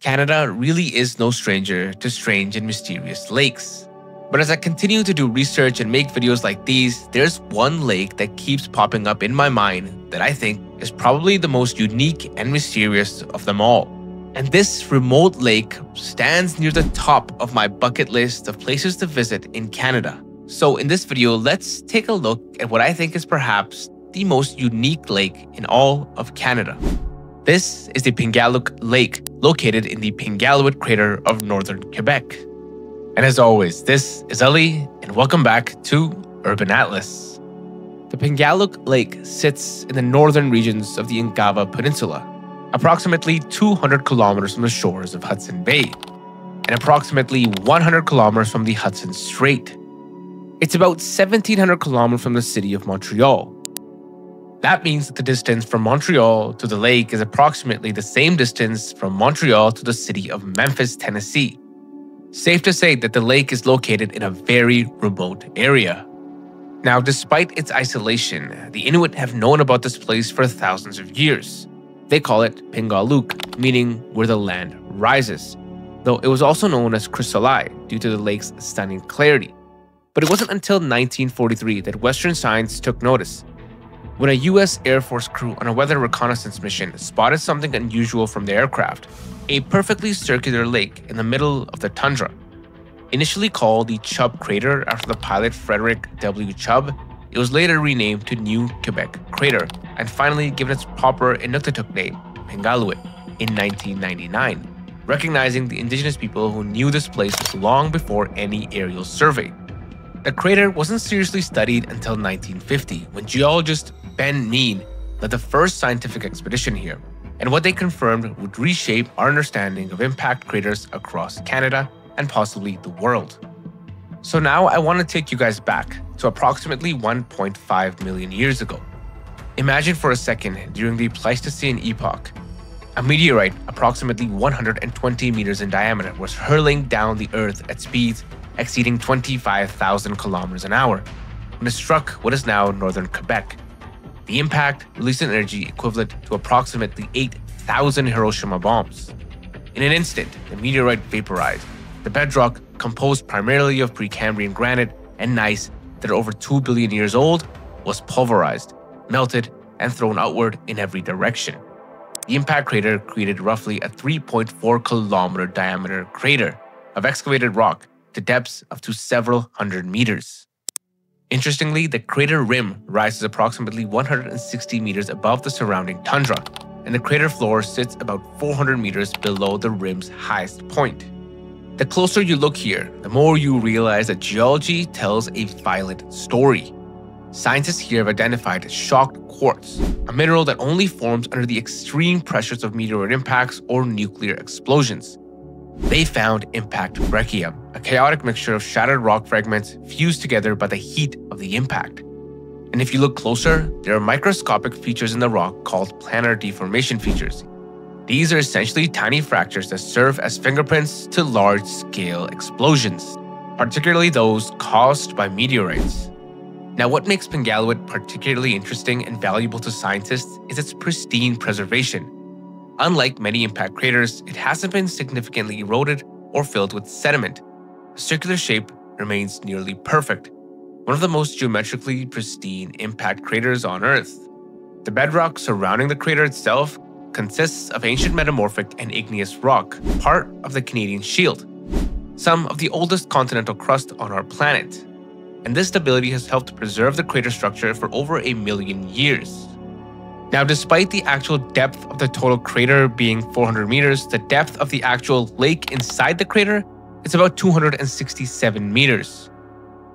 Canada really is no stranger to strange and mysterious lakes. But as I continue to do research and make videos like these, there's one lake that keeps popping up in my mind that I think is probably the most unique and mysterious of them all. And this remote lake stands near the top of my bucket list of places to visit in Canada. So in this video, let's take a look at what I think is perhaps the most unique lake in all of Canada. This is the Pingualuit Lake, located in the Pingualuit crater of northern Quebec. And as always, this is Ali, and welcome back to Urban Atlas. The Pingualuit Lake sits in the northern regions of the Ungava Peninsula, approximately 200 kilometers from the shores of Hudson Bay, and approximately 100 kilometers from the Hudson Strait. It's about 1700 kilometers from the city of Montreal, that means that the distance from Montreal to the lake is approximately the same distance from Montreal to the city of Memphis, Tennessee. Safe to say that the lake is located in a very remote area. Now, despite its isolation, the Inuit have known about this place for thousands of years. They call it Pingualuk, meaning where the land rises, though it was also known as Eye due to the lake's stunning clarity. But it wasn't until 1943 that Western science took notice when a US Air Force crew on a weather reconnaissance mission spotted something unusual from the aircraft a perfectly circular lake in the middle of the tundra. Initially called the Chubb Crater after the pilot Frederick W. Chubb, it was later renamed to New Quebec Crater and finally given its proper Inuktitut name, Pingualuit, in 1999, recognizing the indigenous people who knew this place long before any aerial survey. The crater wasn't seriously studied until 1950 when geologist Ben Meen led the first scientific expedition here, and what they confirmed would reshape our understanding of impact craters across Canada and possibly the world. So now I want to take you guys back to approximately 1.5 million years ago. Imagine for a second during the Pleistocene epoch, a meteorite approximately 120 meters in diameter was hurling down the Earth at speeds exceeding 25,000 kilometers an hour when it struck what is now northern Quebec. The impact released an energy equivalent to approximately 8,000 Hiroshima bombs. In an instant, the meteorite vaporized. The bedrock, composed primarily of Precambrian granite and gneiss that are over 2 billion years old, was pulverized, melted, and thrown outward in every direction. The impact crater created roughly a 3.4 kilometer diameter crater of excavated rock to depths up to several hundred meters. Interestingly, the crater rim rises approximately 160 meters above the surrounding tundra, and the crater floor sits about 400 meters below the rim's highest point. The closer you look here, the more you realize that geology tells a violent story. Scientists here have identified shocked quartz, a mineral that only forms under the extreme pressures of meteorite impacts or nuclear explosions. They found impact breccia, a chaotic mixture of shattered rock fragments fused together by the heat of the impact. And if you look closer, there are microscopic features in the rock called planar deformation features. These are essentially tiny fractures that serve as fingerprints to large scale explosions, particularly those caused by meteorites. Now, what makes Pingualuit particularly interesting and valuable to scientists is its pristine preservation. Unlike many impact craters, it hasn't been significantly eroded or filled with sediment. The circular shape remains nearly perfect, one of the most geometrically pristine impact craters on Earth. The bedrock surrounding the crater itself consists of ancient metamorphic and igneous rock, part of the Canadian Shield, some of the oldest continental crust on our planet. And this stability has helped preserve the crater structure for over a million years. Now, despite the actual depth of the total crater being 400 meters, the depth of the actual lake inside the crater is about 267 meters,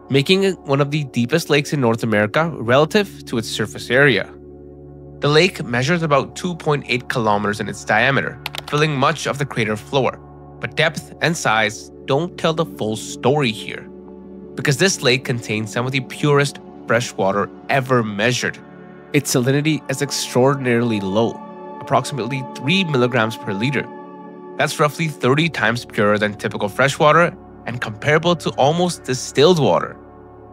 making it one of the deepest lakes in North America relative to its surface area. The lake measures about 2.8 kilometers in its diameter, filling much of the crater floor, but depth and size don't tell the full story here, because this lake contains some of the purest fresh water ever measured its salinity is extraordinarily low, approximately 3 milligrams per liter. That's roughly 30 times purer than typical freshwater and comparable to almost distilled water.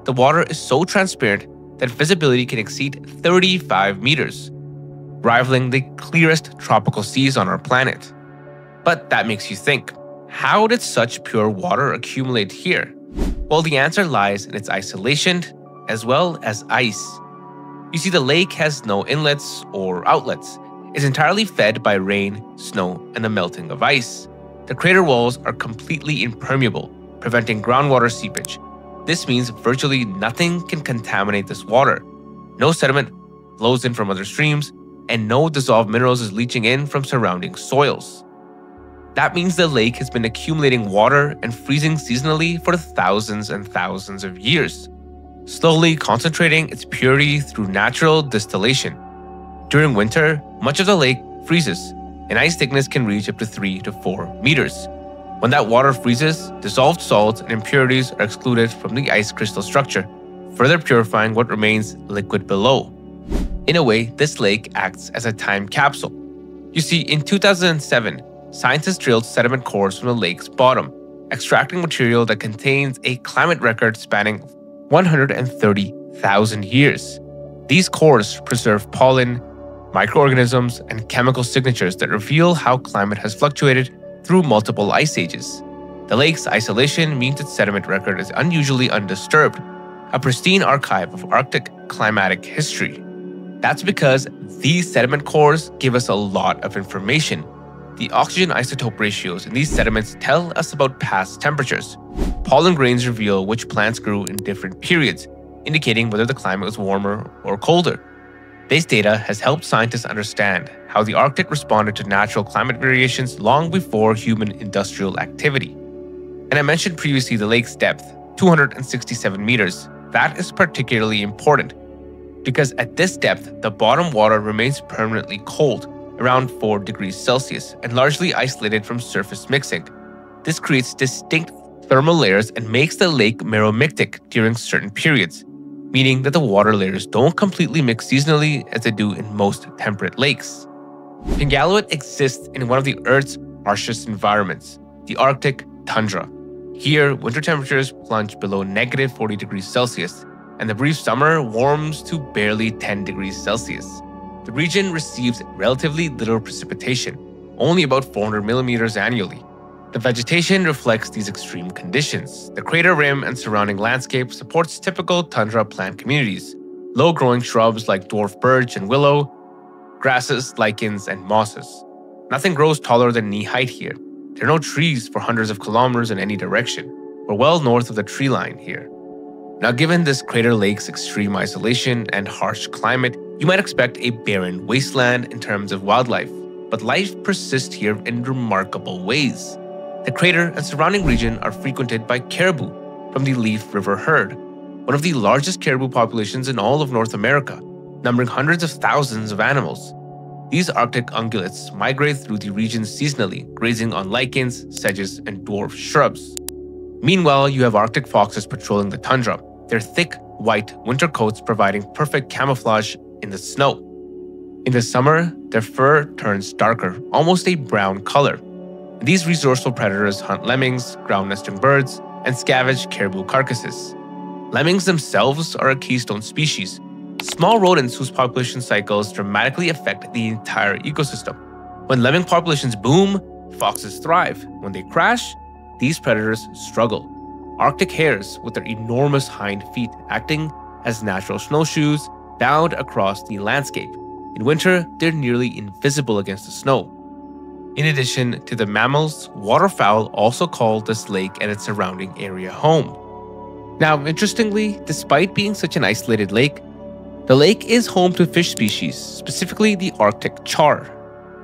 The water is so transparent that visibility can exceed 35 meters, rivaling the clearest tropical seas on our planet. But that makes you think, how did such pure water accumulate here? Well, the answer lies in its isolation as well as ice. You see, the lake has no inlets or outlets. It's entirely fed by rain, snow, and the melting of ice. The crater walls are completely impermeable, preventing groundwater seepage. This means virtually nothing can contaminate this water. No sediment flows in from other streams, and no dissolved minerals is leaching in from surrounding soils. That means the lake has been accumulating water and freezing seasonally for thousands and thousands of years, slowly concentrating its purity through natural distillation. During winter, much of the lake freezes, and ice thickness can reach up to 3 to 4 meters. When that water freezes, dissolved salts and impurities are excluded from the ice crystal structure, further purifying what remains liquid below. In a way, this lake acts as a time capsule. You see, in 2007, scientists drilled sediment cores from the lake's bottom, extracting material that contains a climate record spanning 130,000 years. These cores preserve pollen, microorganisms, and chemical signatures that reveal how climate has fluctuated through multiple ice ages. The lake's isolation means its sediment record is unusually undisturbed, a pristine archive of Arctic climatic history. That's because these sediment cores give us a lot of information. The oxygen isotope ratios in these sediments tell us about past temperatures. Pollen grains reveal which plants grew in different periods, indicating whether the climate was warmer or colder. This data has helped scientists understand how the Arctic responded to natural climate variations long before human industrial activity. And I mentioned previously the lake's depth, 267 meters. That is particularly important because at this depth, the bottom water remains permanently cold, around 4 degrees Celsius, and largely isolated from surface mixing. This creates distinct thermal layers and makes the lake meromictic during certain periods, meaning that the water layers don't completely mix seasonally as they do in most temperate lakes. Pingualuit exists in one of the Earth's harshest environments, the Arctic tundra. Here, winter temperatures plunge below negative 40 degrees Celsius, and the brief summer warms to barely 10 degrees Celsius. The region receives relatively little precipitation, only about 400 millimeters annually. The vegetation reflects these extreme conditions. The crater rim and surrounding landscape supports typical tundra plant communities, low-growing shrubs like dwarf birch and willow, grasses, lichens, and mosses. Nothing grows taller than knee height here. There are no trees for hundreds of kilometers in any direction. We're well north of the tree line here. Now, given this crater lake's extreme isolation and harsh climate, you might expect a barren wasteland in terms of wildlife, but life persists here in remarkable ways. The crater and surrounding region are frequented by caribou from the Leaf River herd, one of the largest caribou populations in all of North America, numbering hundreds of thousands of animals. These Arctic ungulates migrate through the region seasonally, grazing on lichens, sedges, and dwarf shrubs. Meanwhile, you have Arctic foxes patrolling the tundra, their thick, white winter coats providing perfect camouflage in the snow. In the summer, their fur turns darker, almost a brown color. These resourceful predators hunt lemmings, ground nesting birds, and scavenge caribou carcasses. Lemmings themselves are a keystone species, small rodents whose population cycles dramatically affect the entire ecosystem. When lemming populations boom, foxes thrive. When they crash, these predators struggle. Arctic hares, with their enormous hind feet acting as natural snowshoes, bound across the landscape. In winter, they're nearly invisible against the snow. In addition to the mammals, waterfowl also call this lake and its surrounding area home. Now, interestingly, despite being such an isolated lake, the lake is home to fish species, specifically the Arctic char.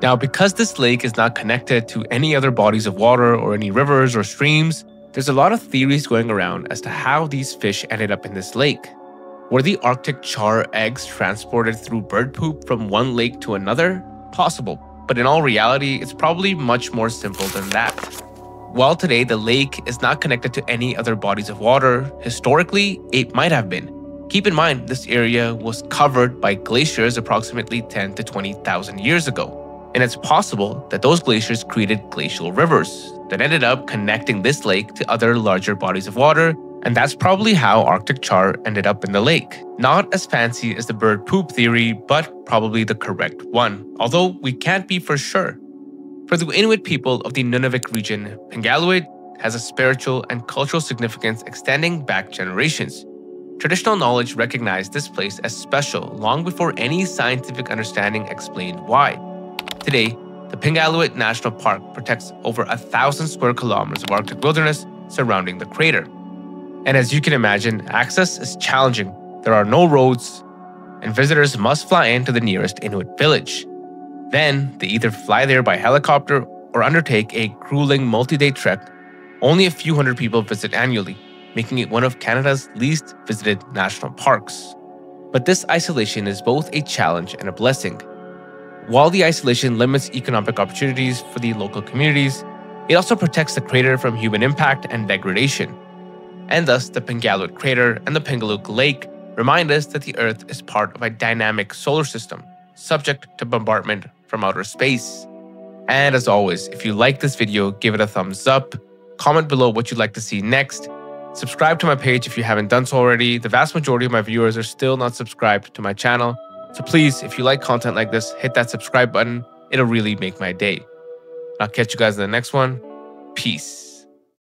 Now, because this lake is not connected to any other bodies of water or any rivers or streams, there's a lot of theories going around as to how these fish ended up in this lake. Were the Arctic char eggs transported through bird poop from one lake to another? Possible, but in all reality, it's probably much more simple than that. While today the lake is not connected to any other bodies of water, historically, it might have been. Keep in mind, this area was covered by glaciers approximately 10 to 20,000 years ago. And it's possible that those glaciers created glacial rivers that ended up connecting this lake to other larger bodies of water, and that's probably how Arctic char ended up in the lake. Not as fancy as the bird poop theory, but probably the correct one, although we can't be for sure. For the Inuit people of the Nunavik region, Pingualuit has a spiritual and cultural significance extending back generations. Traditional knowledge recognized this place as special long before any scientific understanding explained why. Today, the Pingualuit National Park protects over a thousand square kilometers of Arctic wilderness surrounding the crater. And as you can imagine, access is challenging. There are no roads, and visitors must fly into the nearest Inuit village. Then, they either fly there by helicopter or undertake a grueling multi day trek. Only a few hundred people visit annually, making it one of Canada's least visited national parks. But this isolation is both a challenge and a blessing. While the isolation limits economic opportunities for the local communities, it also protects the crater from human impact and degradation. And thus, the Pingualuit crater and the Pingualuk Lake remind us that the Earth is part of a dynamic solar system, subject to bombardment from outer space. And as always, if you like this video, give it a thumbs up, comment below what you'd like to see next, subscribe to my page if you haven't done so already. The vast majority of my viewers are still not subscribed to my channel. So please, if you like content like this, hit that subscribe button. It'll really make my day. I'll catch you guys in the next one. Peace.